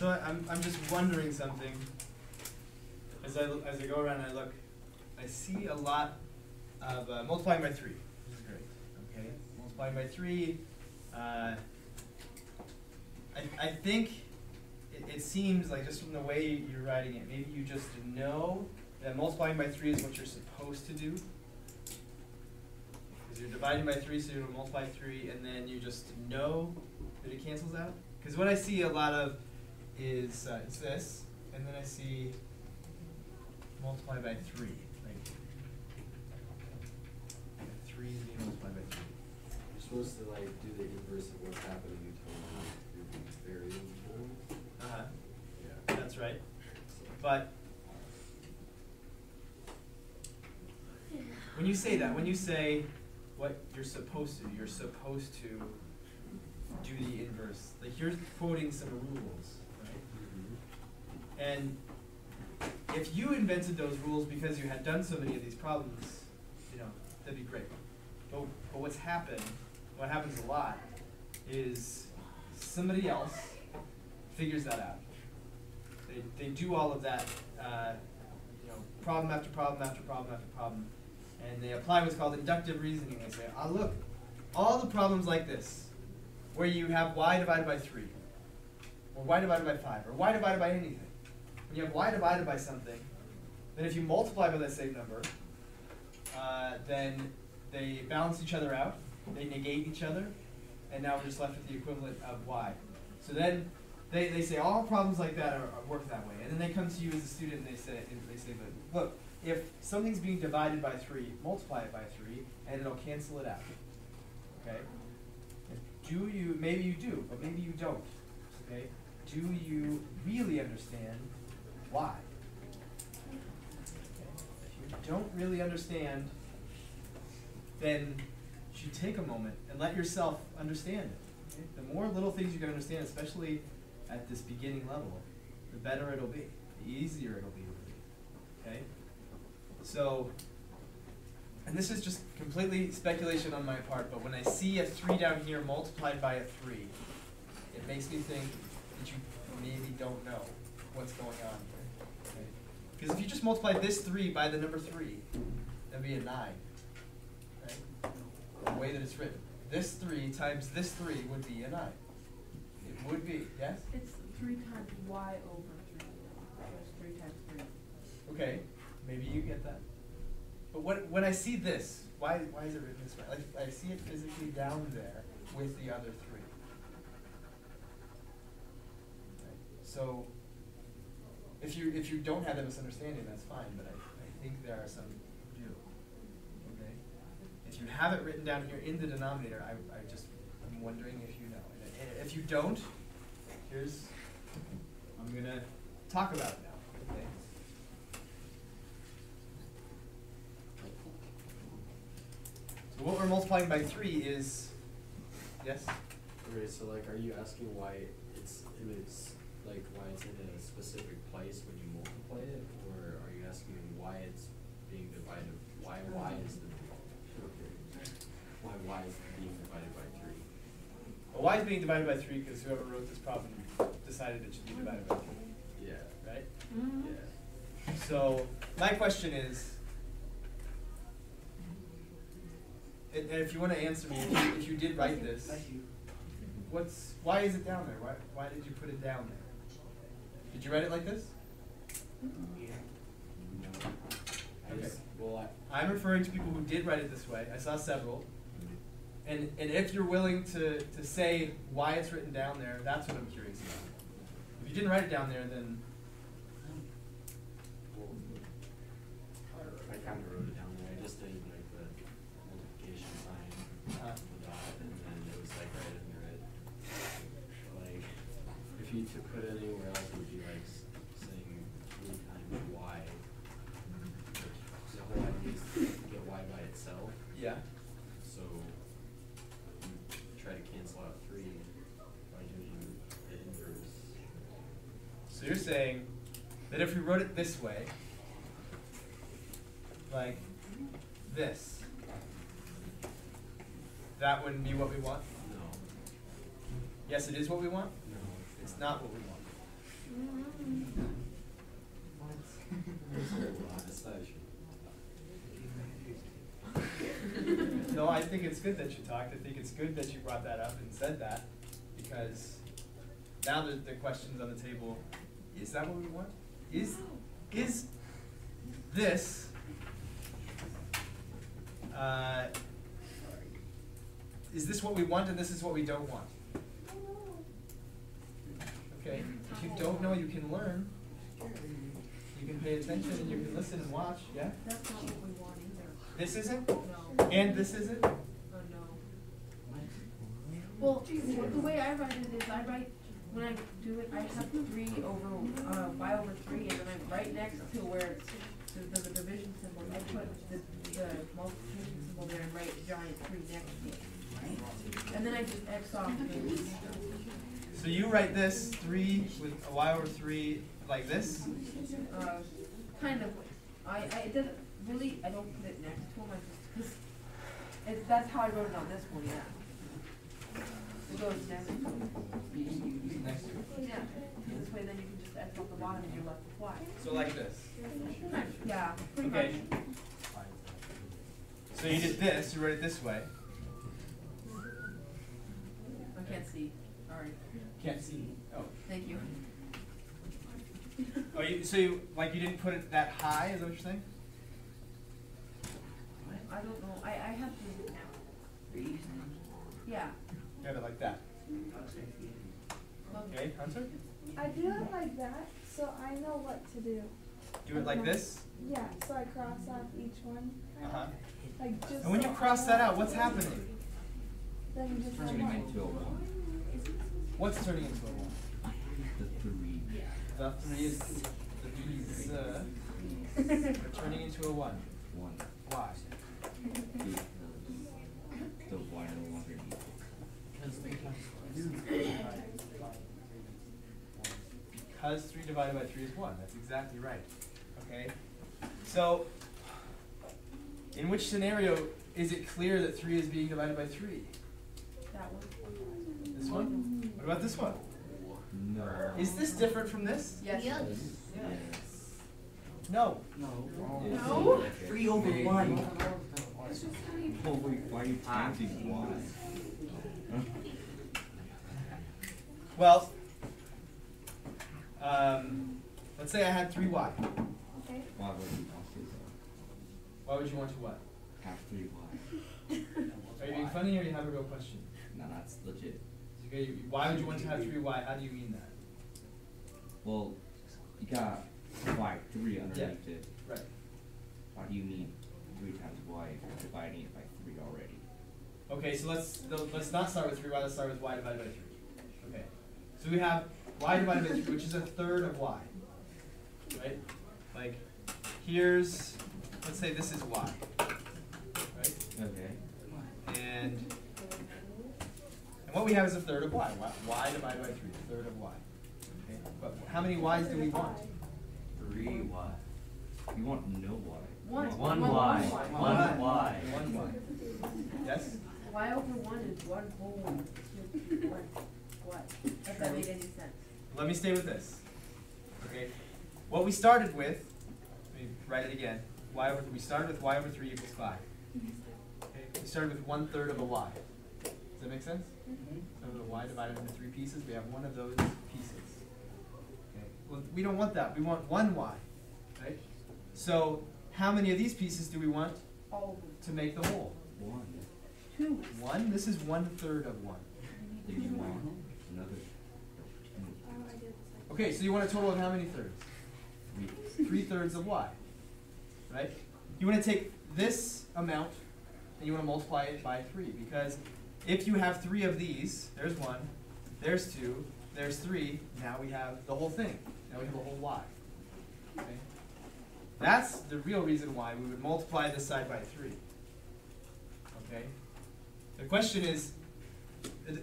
So I- I'm, I'm just wondering something. As I, as I go around and I look, I see a lot of uh, multiplying by three. This is great, okay? Multiplying by three, uh, I, I think it, it seems like just from the way you're writing it, maybe you just know that multiplying by three is what you're supposed to do. Because you're dividing by three, so you're gonna multiply three, and then you just know that it cancels out. Because what I see a lot of is uh, it's this, and then I see multiply by three, like three is being multiplied by three. You're supposed to like do the inverse of what's happening until your variable. Uh-huh. Yeah. That's right. But when you say that, when you say what you're supposed to, do, you're supposed to do the inverse. Like you're quoting some rules, right? And if you invented those rules because you had done so many of these problems, you know, that'd be great. But, but what's happened, what happens a lot, is somebody else figures that out. They, they do all of that, uh, you know, problem after problem after problem after problem, and they apply what's called inductive reasoning. They say, ah, look, all the problems like this, where you have y divided by 3, or y divided by 5, or y divided by anything. When you have y divided by something, then if you multiply by that same number, uh, then they balance each other out, they negate each other, and now we're just left with the equivalent of y. So then they, they say all problems like that are, are work that way, and then they come to you as a student and they say and they say, but look, if something's being divided by three, multiply it by three, and it'll cancel it out. Okay. Do you? Maybe you do, but maybe you don't. Okay. Do you really understand why? If you don't really understand, then you should take a moment and let yourself understand it. Okay? The more little things you can understand, especially at this beginning level, the better it'll be, the easier it'll be. Okay? So, and this is just completely speculation on my part, but when I see a 3 down here multiplied by a 3, it makes me think that you maybe don't know what's going on here. Because if you just multiply this 3 by the number 3, that'd be a 9. Right? The way that it's written. This 3 times this 3 would be a 9. It would be, yes? It's three times y over three. It's three times three. Okay, maybe you get that. But what, when I see this, why, why is it written this way? Like, I see it physically down there with the other three. Right? So, if you, if you don't have that misunderstanding, that's fine, but I, I think there are some who do. Okay? If you have it written down here in the denominator, I, I just, I'm wondering if you know. And if you don't, here's, I'm gonna talk about it now, okay? So what we're multiplying by three is, yes? Okay, so like, are you asking why it's in its, like, why it's in a specific place when you multiply it? Or are you asking why it's being divided, why y is the, why y is it being divided by three? Well, y is being divided by three because whoever wrote this problem decided it should be divided by three, Yeah, right? Mm-hmm. yeah. So my question is, and, and if you want to answer me, if you, if you did write this, what's why is it down there? Why why did you put it down there? Did you write it like this? No. I okay. Just, well, I, am referring to people who did write it this way. I saw several. And, and if you're willing to, to say why it's written down there, that's what I'm curious about. If you didn't write it down there, then well, I kinda wrote it down there, I just did like the multiplication sign, Uh. the dot, and then it was like right under it. Like, if you to put it anywhere else, it would be like s- saying three times y. The whole idea is to get y by itself, yeah. so you try to cancel out three by doing the inverse. So you're saying that if we wrote it this way, like this, that wouldn't be what we want? No, Yes, it is what we want? no. It's not what we want. It's not, it's No, I think it's good that you talked. I think it's good that you brought that up and said that because now the, the question's on the table. Is that what we want? Is is this uh, is this what we want and this is what we don't want? Okay. If you don't know, you can learn. You can pay attention and you can listen and watch. Yeah. That's not what we want either. This isn't, No. and this isn't. Oh, no. Well, the way I write it is I write, when I do it, I have three over, uh, y over three, and then I'm right next to where it's, the, the division symbol, I put the, the multiplication symbol there and write giant three next to it. And then I just X off the, So you write this three with a y over three like this? uh, kind of. I, I, it doesn't, really, I don't put it next to them, I just, cause it, that's how I wrote it on this one, yeah. It goes next to it. Next to it. Yeah, this way then you can just X off the bottom and you're left with Y. So like this. Yeah, pretty Okay. much. So you did this, you wrote it this way. I can't see, sorry, Can't see. Oh. thank you. Oh, you, so you, like you didn't put it that high, is that what you're saying? I don't know, I, I have to, yeah. You have it like that. Okay, Hunter? I do it like that, so I know what to do. Do it like this. Yeah, so I cross off each one, Uh huh. like just. And when you so I cross that out, what's happening? Then you just Turning one. into a one. What's turning into a one? The three. The three is the three is uh, turning into a one. One. Why? Because the y no longer equals. Because three times Because three divided by three is one. That's exactly right. Okay. So, in which scenario is it clear that three is being divided by three? That one. This one. What about this one? No. Is this different from this? Yes. Yes. No. Yes. No? Three over one. Oh wait, why are you counting one? Well, um, let's say I had three y. Okay. Why would you want to Why would you want to what? have three y? Are you being funny or do you have a real question? No, that's legit. Okay, Why would you want to have three y? How do you mean that? Well, you got y three underneath it. Right. Why do you mean three times y if you're dividing it by three already? Okay, so let's let's not start with three y. Let's start with y divided by three. Okay. So we have y divided by three, which is a third of y. Right? Like here's let's say this is y. Right? Okay. And and what we have is a third of y. y. y divided by three, a third of y. Okay. But how many y's do we want? Three Y. You want no y. One. One One Y. Y. One Y. One y. Yes. Y over one is one whole one. What? What? If that made any sense. Let me stay with this. Okay. What we started with, let me write it again. Y over we started with y over three equals five. Okay. We started with one third of a y. Does that make sense? Mm -hmm. So the y divided into three pieces, we have one of those pieces. Okay. Well, we don't want that. We want one y, right? So how many of these pieces do we want All to make the whole? One. Two. One. This is one third of one. Then you want another Oh, I did the second. Okay. So you want a total of how many thirds? three. thirds of y. Right? You want to take this amount and you want to multiply it by three because if you have three of these, there's one, there's two, there's three, now we have the whole thing. Now we have a whole y. Okay? That's the real reason why we would multiply this side by three. Okay? The question is,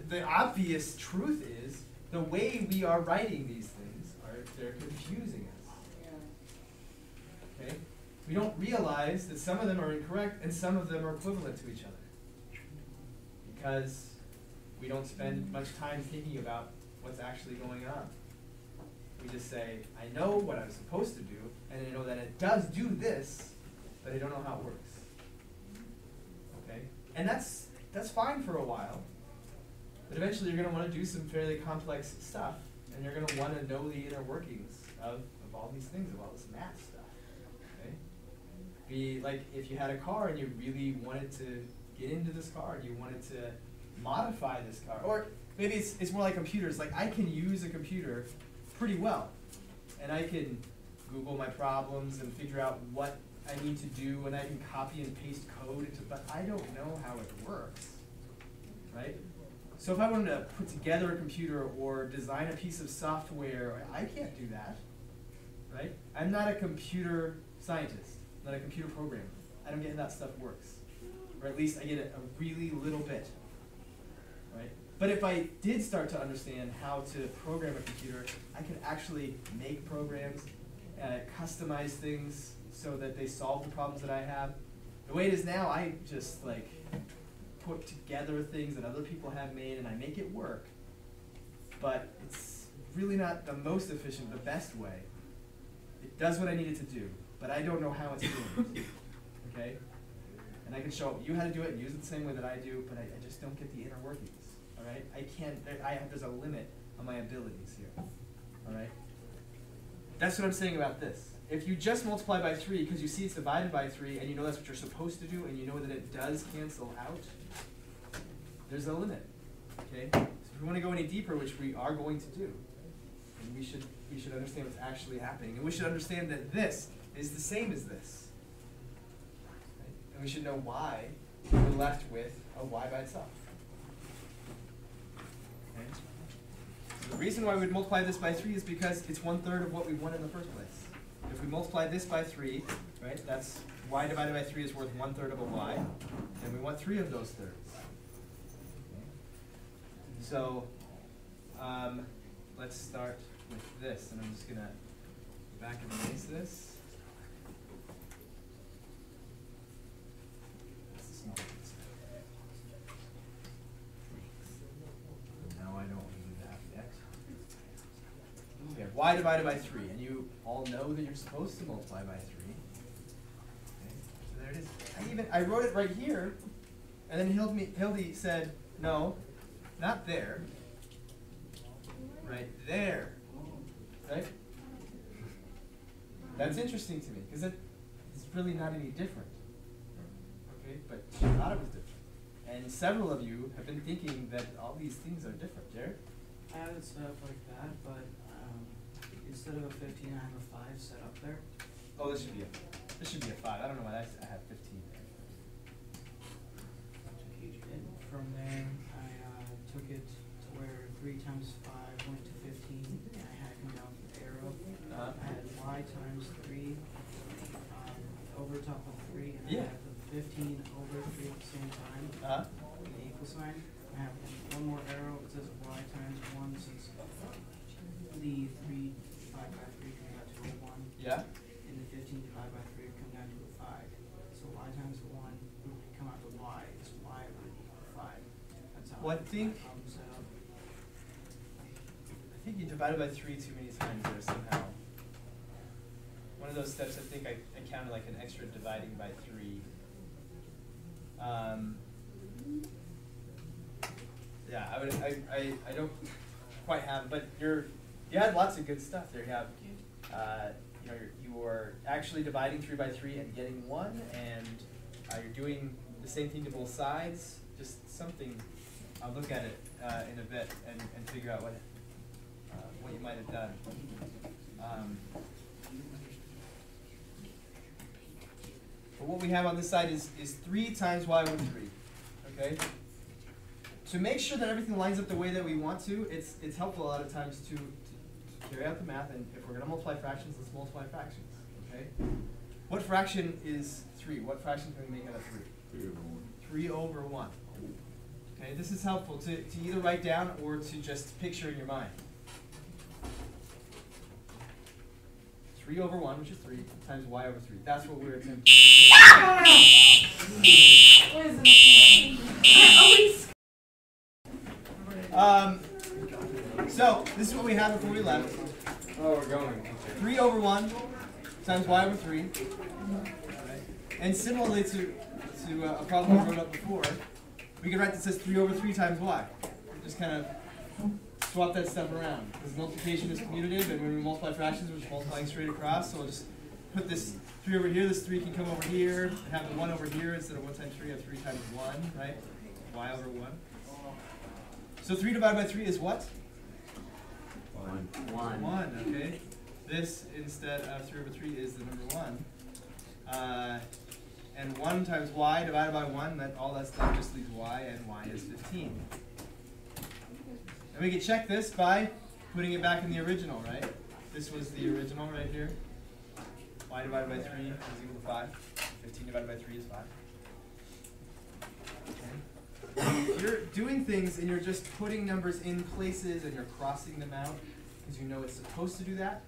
the, obvious truth is, the way we are writing these they're confusing us. Okay? We don't realize that some of them are incorrect and some of them are equivalent to each other. Because we don't spend much time thinking about what's actually going on. We just say, I know what I'm supposed to do, and I know that it does do this, but I don't know how it works. Okay? And that's that's fine for a while. But eventually you're gonna want to do some fairly complex stuff, and you're gonna want to know the inner workings of, of all these things, of all this math stuff. Okay? Be like if you had a car and you really wanted to get into this car, and you wanted to modify this car, or maybe it's it's more like computers. Like I can use a computer pretty well, and I can Google my problems and figure out what I need to do, and I can copy and paste code into, but I don't know how it works, right? So if I wanted to put together a computer or design a piece of software, I can't do that, right? I'm not a computer scientist, I'm not a computer programmer. I don't get how that stuff works, or at least I get it a really little bit, right? But if I did start to understand how to program a computer, I could actually make programs uh, customize things so that they solve the problems that I have. The way it is now, I just like put together things that other people have made and I make it work. But it's really not the most efficient, the best way. It does what I need it to do, but I don't know how it's doing it. Okay? And I can show you how to do it and use it the same way that I do, but I, I just don't get the inner workings. Alright? I can't, there, I have, there's a limit on my abilities here. Alright? That's what I'm saying about this. If you just multiply by 3 because you see it's divided by 3 and you know that's what you're supposed to do and you know that it does cancel out, there's a limit. Okay? So if we want to go any deeper, which we are going to do, then we should we should understand what's actually happening. And we should understand that this is the same as this. Right? And we should know why we're left with a y by itself. Okay? So the reason why we'd multiply this by 3 is because it's one third of what we want in the first place. If we multiply this by 3, right, that's y divided by 3 is worth one third of a y, and we want three of those thirds. So, um, let's start with this, and I'm just gonna back and erase this. That's the small piece. No, I don't. Have y divided by 3, and you all know that you're supposed to multiply by 3. Okay, so there it is. I even I wrote it right here, and then Hildy, said, no, not there. Right there. Right? That's interesting to me, because it, it's really not any different. Okay, but she thought it was different. And several of you have been thinking that all these things are different. Jared? I have it set up like that, but, instead of a fifteen, I have a five set up there. Oh, this should be a this should be a five. I don't know why that's, I have fifteen there. And from there, I, uh, took it to where three times five went to fifteen, and I had come down with the arrow. Uh-huh. I had y times three, um, over top of three, and Yeah. I had the fifteen over three at the same time. Uh-huh. with the equal sign. I have one more arrow, it says y times one, since the three divided by three comes out to a one, Yeah. and the fifteen divided by three come down to a five. So y times one would come out to y, it's y would equal five. That's how Well, I think-. I think you divided by three too many times there somehow. One of those steps, I think I, I counted like an extra dividing by three. Um, yeah, I would, I, I, I don't quite have, but you're, you had lots of good stuff there. You have, uh, you know, you're, you are actually dividing three by three and getting one, and uh, you're doing the same thing to both sides. Just something. I'll look at it uh, in a bit and, and figure out what uh, what you might have done. Um, but what we have on this side is, is 3 times y over 3. Okay? To make sure that everything lines up the way that we want to, it's, it's helpful a lot of times to carry out the math. And if we're going to multiply fractions, let's multiply fractions. Okay? What fraction is 3? What fraction can we make out of 3? Three over one. 3 over 1. Okay, this is helpful to, to either write down or to just picture in your mind. 3 over 1, which is 3, times y over 3. That's what we're attempting Um, so, this is what we had before we left. Oh, we're going. 3 over 1 times y over 3. And similarly to, to uh, a problem we wrote up before, we could write this as 3 over 3 times y. Just kind of swap that stuff around. Because multiplication is commutative, and when we multiply fractions, we're just multiplying straight across. So we'll just put this 3 over here, this 3 can come over here, and have the 1 over here instead of 1 times 3, have 3 times 1, right? y over 1. So 3 divided by 3 is what? One. One. One, okay. This instead of three over three is the number one. Uh, and one times y divided by one, that all that stuff just leaves y, and y is 15. And we can check this by putting it back in the original, right? This was the original right here. y divided by 3 is equal to 5. 15 divided by 3 is 5. You're doing things and you're just putting numbers in places and you're crossing them out because you know it's supposed to do that,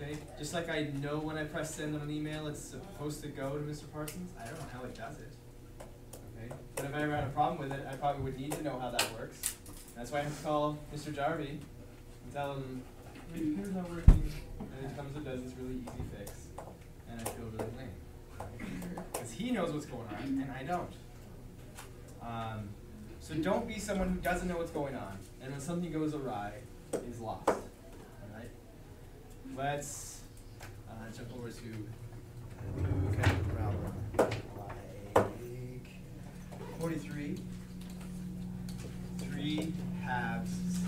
Okay, just like I know when I press send on an email, it's supposed to go to Mr. Parsons. I don't know how it does it. Okay, but if I ever had a problem with it, I probably would need to know how that works. That's why I have to call Mr. Jarvie and tell him, "Hey, your computer's not working, and it comes and does this really easy fix, and I feel really lame. Because he knows what's going on, and I don't. Um, so don't be someone who doesn't know what's going on, and when something goes awry, is lost. Alright? Let's uh, jump over to Blue kind of problem. Like 43. Three halves C.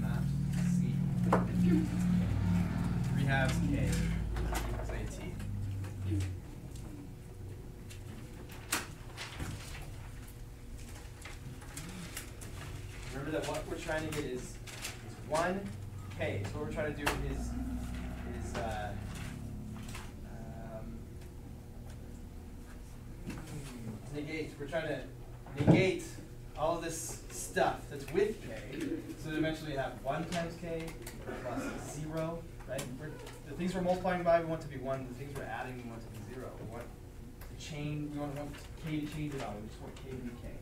Not C. Three halves K. Say T. Remember that what we're trying to get is, is one K. So what we're trying to do is, is, uh, um, negate. We're trying to negate all this stuff that's with K. So that eventually you have one times K plus zero, right? We're, the things we're multiplying by, we want to be one. The things we're adding, we want to be zero. We want to change, we want, want K to change it all. We just want K to be K.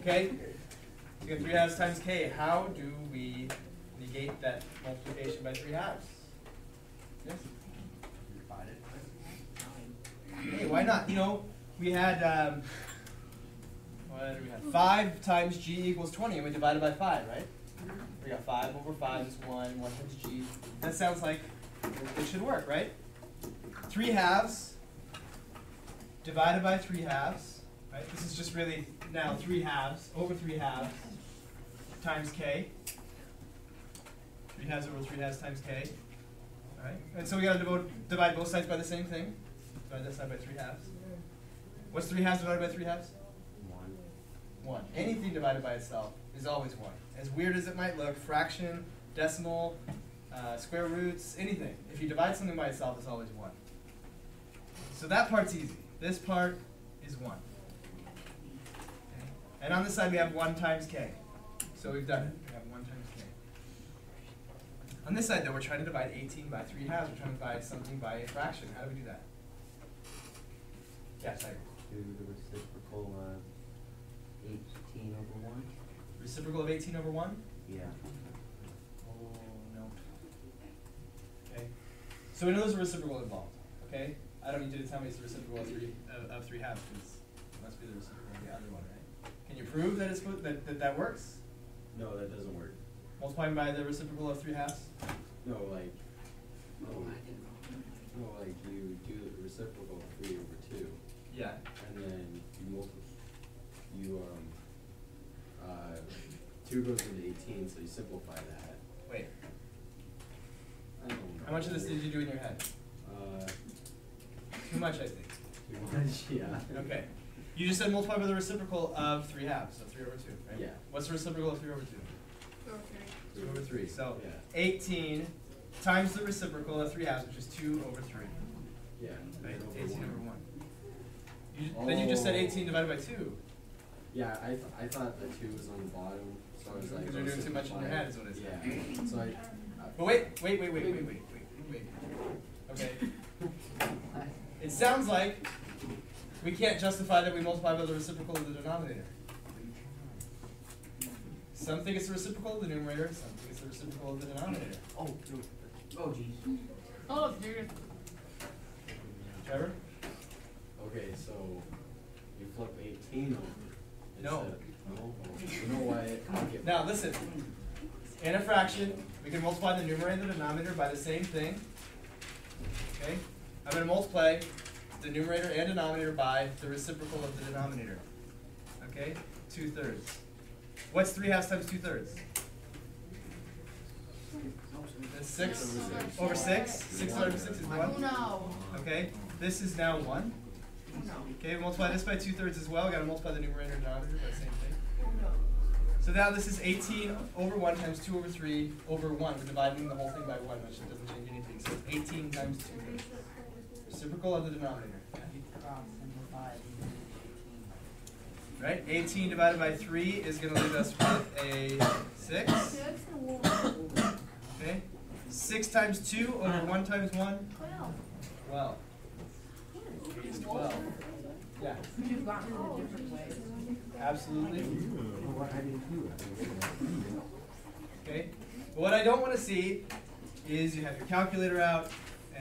Okay? So we got three halves times K. How do we negate that multiplication by three halves? Yes? Hey, why not? You know, we had, um, what we have? Five times G equals twenty, and we divided by five, right? We got five over five is one, one times G. That sounds like it should work, right? Three halves divided by three halves, right? This is just really now three halves over three halves times k. Three halves over three halves times k. All right, and so we got to divide, both sides by the same thing. Divide this side by three halves. What's three halves divided by three halves? One. One. Anything divided by itself is always one. As weird as it might look, fraction, decimal, uh, square roots, anything. If you divide something by itself, it's always one. So that part's easy. This part is one. Okay? And on this side we have one times k. So we've done it. We have one times k. On this side though, we're trying to divide 18 by 3 halves. We're trying to divide something by a fraction. How do we do that? Yes, I Do the reciprocal of eighteen over one? Reciprocal of 18 over 1? Yeah. Oh, no. Okay. So we know there's a reciprocal involved, okay? I don't need you to tell me it's the reciprocal of three, of, of three halves, because it must be the reciprocal of the other one, right? Can you prove that it's, that, that that works? No, that doesn't work. Multiplying by the reciprocal of three halves? No, like, no, no, like you do the reciprocal of three over two, Yeah. and then you multiply, you, um, uh, two goes into eighteen, so you simplify that. Wait, I don't know. how much of this did you do in your head? Too much, I think. too much, yeah. Okay. You just said multiply by the reciprocal of three halves, so three over two, right? Yeah. What's the reciprocal of three over two? Two over three, so Yeah. eighteen times the reciprocal of three halves, which is two over three. Yeah. Right, over eighteen one. over one. You, ju- then you just said Oh. eighteen divided by two. Yeah, I, th- I thought the two was on the bottom, so I was like. Because oh, you're oh, doing too much in your simplify head it. is what it is. Yeah, so I, I. But wait, wait, wait, wait, wait, wait, wait, wait. Okay. It sounds like we can't justify that we multiply by the reciprocal of the denominator. Some think it's the reciprocal of the numerator, some think it's the reciprocal of the denominator. Oh, dude. Oh, jeez. Oh, serious. Trevor? Okay, so you flip eighteen over. No. No, Oh, you know what, I'll get. Now, listen. In a fraction, we can multiply the numerator and the denominator by the same thing. Okay? I'm going to multiply the numerator and denominator by the reciprocal of the denominator. Okay? Two thirds. What's three halves times two thirds? That's six over six. Six over six is Oh one. no. Okay? This is now one. Oh. Okay, multiply this by two thirds as well. Got to multiply the numerator and denominator by the same thing. So now this is 18 over 1 times 2 over 3 over 1. We're dividing the whole thing by 1, which doesn't change anything. So 18 times 2 thirds. Reciprocal of the denominator. Cross simplified, eighteen. Right? 18 divided by 3 is going to leave us with a 6. Okay? 6 times 2 over uh-huh. 1 times 1? 12. Is 12. Yeah, you have gotten in a different way? absolutely. Okay? But what I don't want to see is you have your calculator out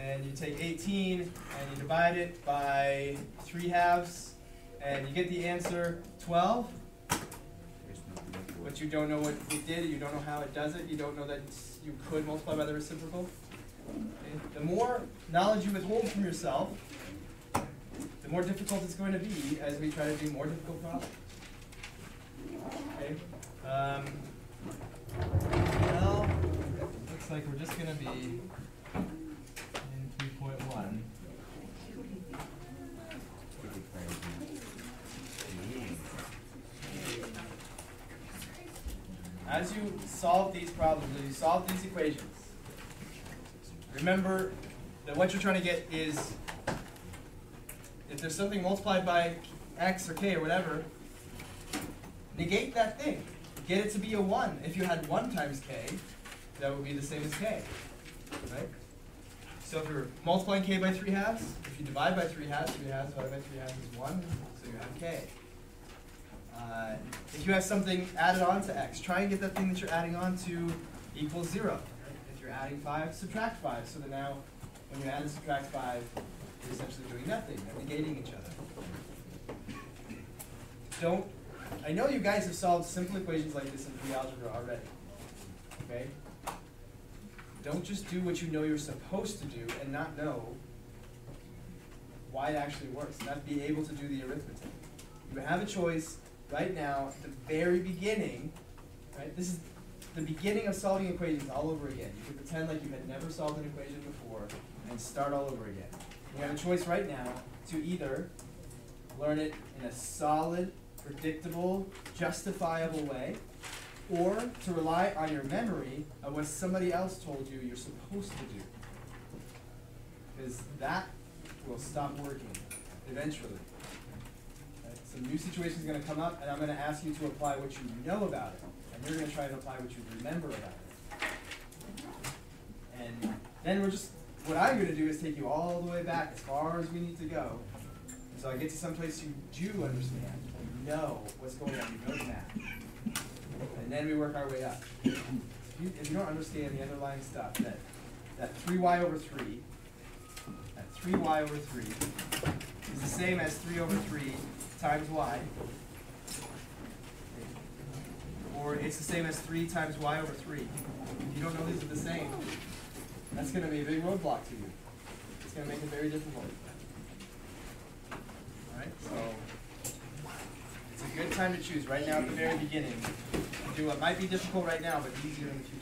and you take 18 and you divide it by 3 halves and you get the answer 12, but you don't know what it did, you don't know how it does it, you don't know that you could multiply by the reciprocal. Okay? The more knowledge you withhold from yourself, the more difficult it's going to be as we try to do more difficult problems. Okay? Um, well, looks like we're just gonna be in three point one. As you solve these problems, as you solve these equations, remember that what you're trying to get is if there's something multiplied by x or k or whatever, negate that thing. Get it to be a 1. If you had 1 times k, that would be the same as k. Right? So if you're multiplying k by 3 halves, if you divide by 3 halves, 3 halves divided by 3 halves is 1, so you have k. Uh, if you have something added on to x, try and get that thing that you're adding on to equal 0. If you're adding 5, subtract 5. So that now, when you add and subtract 5, you're essentially doing nothing. They're negating each other. Don't I know you guys have solved simple equations like this in pre-algebra already. Okay? Don't just do what you know you're supposed to do and not know why it actually works, not be able to do the arithmetic. You have a choice right now at the very beginning, right? This is the beginning of solving equations all over again. You can pretend like you had never solved an equation before and start all over again. You have a choice right now to either learn it in a solid, predictable, justifiable way, or to rely on your memory of what somebody else told you you're supposed to do. Because that will stop working eventually. Some new situation is going to come up, and I'm going to ask you to apply what you know about it, and you're going to try to apply what you remember about it. And then we're just, what I'm going to do is take you all the way back as far as we need to go. So I get to some place you do understand, you know what's going on, you know the math. And then we work our way up. If you, if you don't understand the underlying stuff, that, that three y over three, that three y over three is the same as three over three times y. Or it's the same as three times y over three. If you don't know these are the same, that's gonna be a big roadblock to you. It's gonna make it very difficult. Alright, so it's a good time to choose right now at the very beginning. Do what might be difficult right now, but easier in the future.